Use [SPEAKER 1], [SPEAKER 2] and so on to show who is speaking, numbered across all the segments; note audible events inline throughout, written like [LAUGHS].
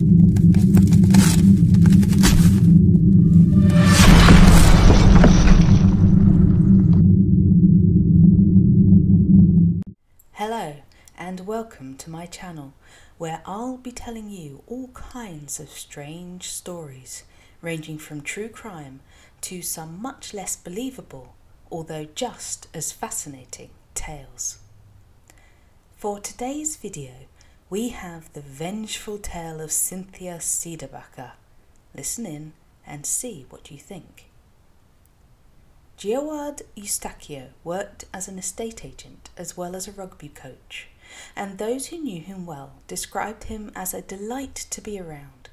[SPEAKER 1] Hello and welcome to my channel where I'll be telling you all kinds of strange stories ranging from true crime to some much less believable although just as fascinating tales. For today's video we have the vengeful tale of Cynthia Cdebaca. Listen in and see what you think. Geoward Eustaquio worked as an estate agent as well as a rugby coach, and those who knew him well described him as a delight to be around.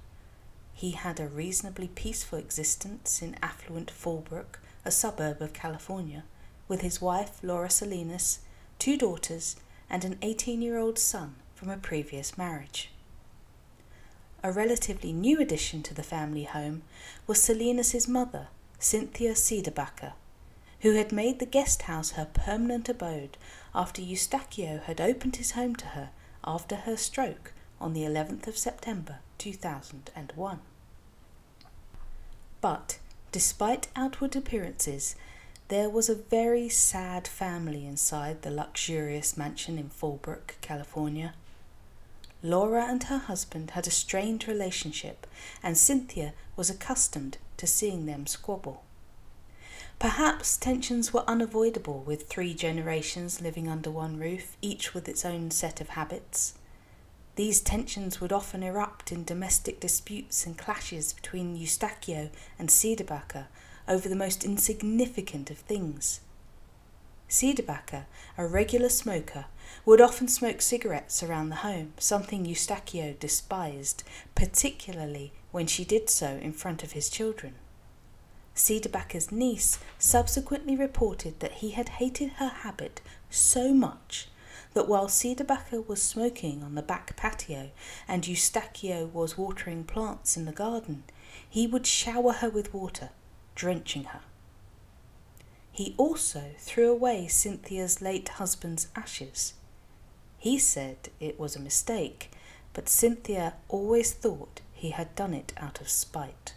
[SPEAKER 1] He had a reasonably peaceful existence in affluent Fallbrook, a suburb of California, with his wife Laura Salinas, two daughters, and an 18 year old son from a previous marriage. A relatively new addition to the family home was Salinas's mother, Cynthia Cdebaca, who had made the guest house her permanent abode after Eustaquio had opened his home to her after her stroke on the 11th of September 2001. But, despite outward appearances, there was a very sad family inside the luxurious mansion in Fallbrook, California. Laura and her husband had a strained relationship, and Cynthia was accustomed to seeing them squabble. Perhaps tensions were unavoidable with three generations living under one roof, each with its own set of habits. These tensions would often erupt in domestic disputes and clashes between Eustaquio and Cdebaca over the most insignificant of things. Cdebaca, a regular smoker, would often smoke cigarettes around the home, something Eustaquio despised, particularly when she did so in front of his children. Cdebaca's niece subsequently reported that he had hated her habit so much that while Cdebaca was smoking on the back patio and Eustaquio was watering plants in the garden, he would shower her with water, drenching her. He also threw away Cynthia's late husband's ashes. He said it was a mistake, but Cynthia always thought he had done it out of spite.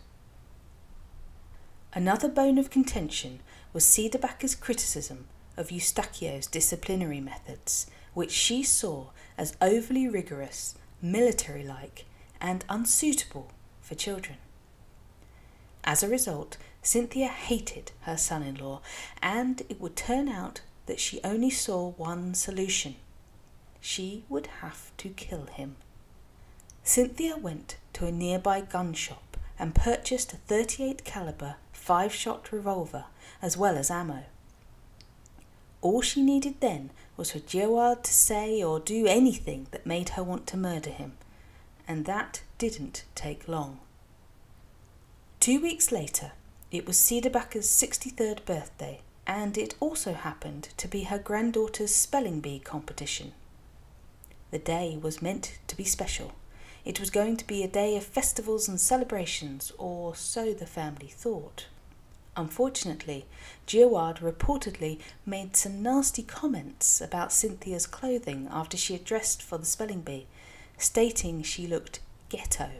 [SPEAKER 1] Another bone of contention was Cdebaca's criticism of Eustaquio's disciplinary methods, which she saw as overly rigorous, military like, and unsuitable for children. As a result, Cynthia hated her son in law, and it would turn out that she only saw one solution she would have to kill him. Cynthia went to a nearby gun shop and purchased a 38 caliber five shot revolver, as well as ammo. All she needed then was for Geoward to say or do anything that made her want to murder him, and that didn't take long. Two weeks later, it was Cdebaca's 63rd birthday, and it also happened to be her granddaughter's spelling bee competition. The day was meant to be special. It was going to be a day of festivals and celebrations, or so the family thought. Unfortunately, Geoward reportedly made some nasty comments about Cynthia's clothing after she had dressed for the spelling bee, stating she looked ghetto.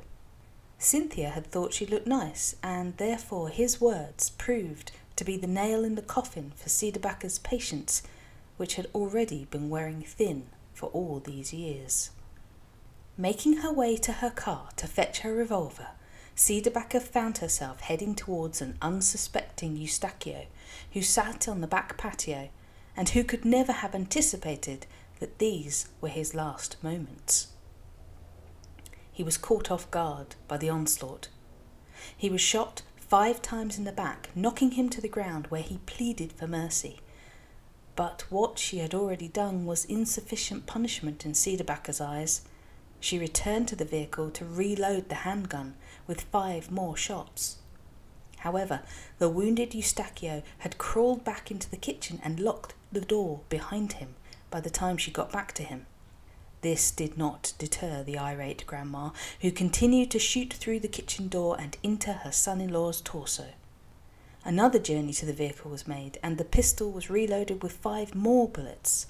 [SPEAKER 1] Cynthia had thought she looked nice, and therefore his words proved to be the nail in the coffin for Cdebaca's patience, which had already been wearing thin for all these years. Making her way to her car to fetch her revolver, Cdebaca found herself heading towards an unsuspecting Eustaquio who sat on the back patio and who could never have anticipated that these were his last moments. He was caught off guard by the onslaught. He was shot five times in the back, knocking him to the ground where he pleaded for mercy. But what she had already done was insufficient punishment in Cdebaca's eyes. She returned to the vehicle to reload the handgun with five more shots. However, the wounded Eustaquio had crawled back into the kitchen and locked the door behind him by the time she got back to him. This did not deter the irate grandma, who continued to shoot through the kitchen door and into her son in law's torso. Another journey to the vehicle was made, and the pistol was reloaded with five more bullets.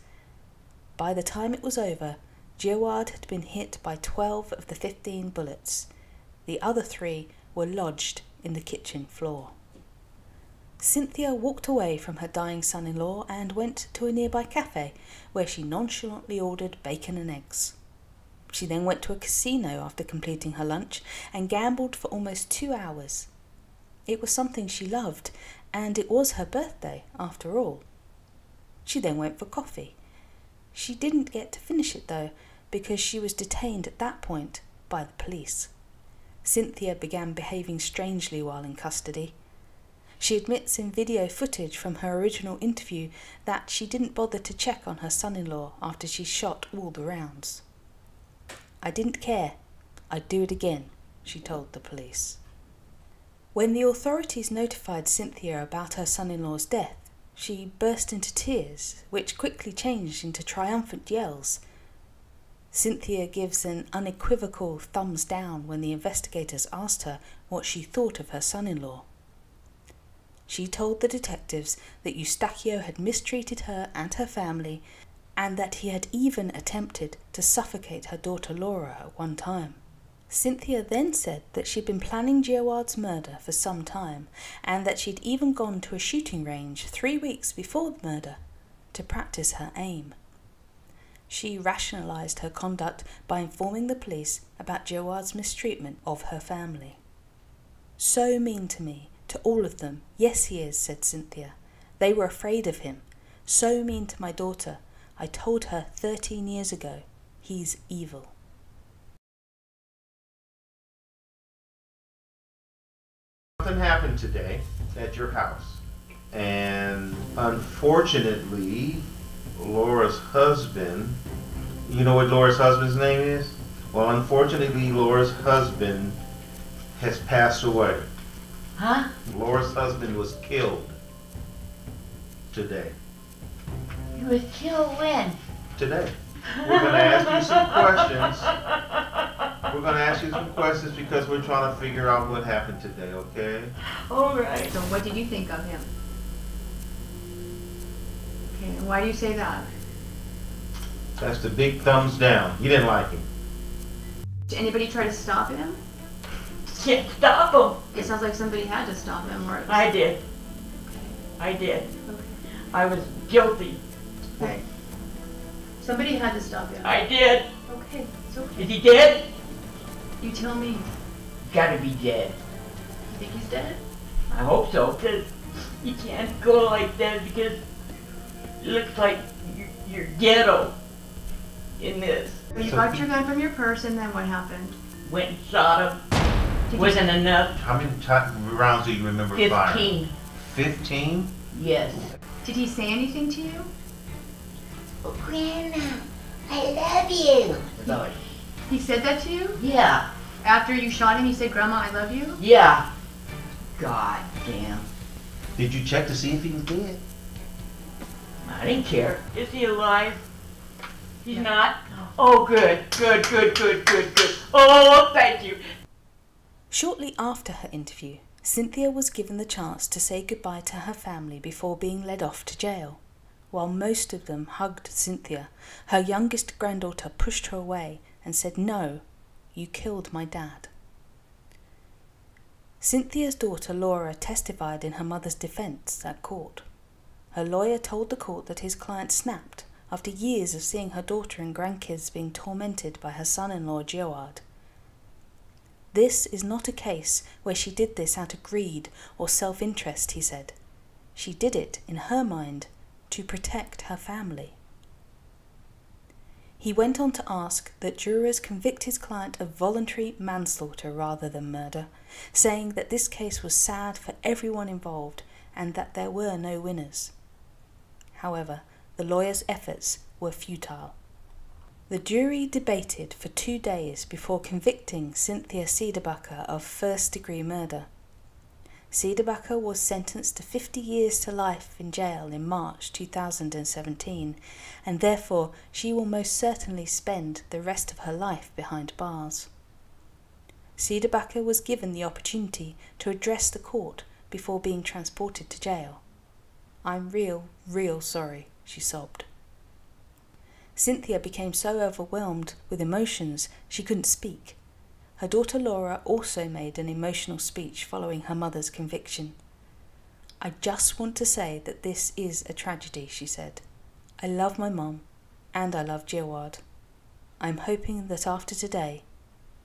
[SPEAKER 1] By the time it was over, Geoward had been hit by 12 of the 15 bullets. The other three were lodged in the kitchen floor. Cynthia walked away from her dying son in law and went to a nearby cafe where she nonchalantly ordered bacon and eggs. She then went to a casino after completing her lunch and gambled for almost two hours. It was something she loved, and it was her birthday, after all. She then went for coffee. She didn't get to finish it, though, because she was detained at that point by the police. Cynthia began behaving strangely while in custody. She admits in video footage from her original interview that she didn't bother to check on her son in law after she shot all the rounds. I didn't care. I'd do it again, she told the police. When the authorities notified Cynthia about her son in law's death, she burst into tears, which quickly changed into triumphant yells. Cynthia gives an unequivocal thumbs down when the investigators asked her what she thought of her son in law. She told the detectives that Eustaquio had mistreated her and her family and that he had even attempted to suffocate her daughter Laura at one time. Cynthia then said that she'd been planning Geoward's murder for some time and that she'd even gone to a shooting range three weeks before the murder to practice her aim. She rationalised her conduct by informing the police about Geoward's mistreatment of her family. So mean to me, to all of them. Yes, he is, said Cynthia. They were afraid of him. So mean to my daughter. I told her 13 years ago, he's evil.
[SPEAKER 2] Something happened today at your house. And unfortunately, Laura's husband, you know what Laura's husband's name is? Well, unfortunately, Laura's husband has passed away.
[SPEAKER 3] Huh?
[SPEAKER 2] Laura's husband was killed today.
[SPEAKER 3] He was killed when?
[SPEAKER 2] Today. We're going to ask you some questions. [LAUGHS] We're going to ask you some questions because we're trying to figure out what happened today, okay?
[SPEAKER 3] All right.
[SPEAKER 4] So what did you think of him? Okay, and why do you say that?
[SPEAKER 2] That's the big thumbs down. You didn't like him.
[SPEAKER 4] Did anybody try to stop him?
[SPEAKER 3] Can't stop him.
[SPEAKER 4] It sounds like somebody had to stop him, or
[SPEAKER 3] I did. I did.
[SPEAKER 4] Okay.
[SPEAKER 3] I was guilty.
[SPEAKER 4] Okay. Somebody had to stop him.
[SPEAKER 3] I did.
[SPEAKER 4] Okay, it's okay.
[SPEAKER 3] Is he dead?
[SPEAKER 4] You tell me.
[SPEAKER 3] Gotta be dead.
[SPEAKER 4] You think he's dead?
[SPEAKER 3] I hope so, because you can't go like that because it looks like you're, you're ghetto in this.
[SPEAKER 4] Well, you
[SPEAKER 2] So
[SPEAKER 4] got your gun from your purse, and then what happened?
[SPEAKER 3] Went and shot him.
[SPEAKER 4] Did
[SPEAKER 3] Wasn't enough.
[SPEAKER 2] How many ti- rounds do you remember firing?
[SPEAKER 3] Fifteen.
[SPEAKER 2] 15?
[SPEAKER 3] Yes.
[SPEAKER 4] Did he say anything to you?
[SPEAKER 3] Oh, Grandma, I love you. That's all I-
[SPEAKER 4] He said that to you?
[SPEAKER 3] Yeah.
[SPEAKER 4] After you shot him, he said, Grandma, I love you?
[SPEAKER 3] Yeah. God damn.
[SPEAKER 2] Did you check to see if he was dead?
[SPEAKER 3] I didn't care. Is he alive? He's not? Oh, good, good, good, good, good, good. Oh, thank you.
[SPEAKER 1] Shortly after her interview, Cynthia was given the chance to say goodbye to her family before being led off to jail. While most of them hugged Cynthia, her youngest granddaughter pushed her away and said, No, you killed my dad. Cynthia's daughter Laura testified in her mother's defense at court. Her lawyer told the court that his client snapped after years of seeing her daughter and grandkids being tormented by her son in law Geoward. This is not a case where she did this out of greed or self interest, he said. She did it, in her mind, to protect her family. He went on to ask that jurors convict his client of voluntary manslaughter rather than murder, saying that this case was sad for everyone involved and that there were no winners. However, the lawyer's efforts were futile. The jury debated for two days before convicting Cynthia Cdebaca of first degree murder. Cdebaca was sentenced to 50 years to life in jail in March 2017, and therefore she will most certainly spend the rest of her life behind bars. Cdebaca was given the opportunity to address the court before being transported to jail. I'm real, real sorry, she sobbed. Cynthia became so overwhelmed with emotions she couldn't speak. Her daughter Laura also made an emotional speech following her mother's conviction. I just want to say that this is a tragedy, she said. I love my mum and I love Geoward. I'm hoping that after today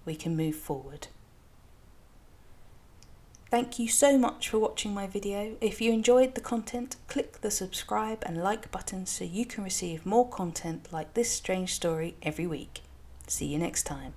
[SPEAKER 1] we can move forward. Thank you so much for watching my video. If you enjoyed the content, click the subscribe and like button so you can receive more content like this strange story every week. See you next time.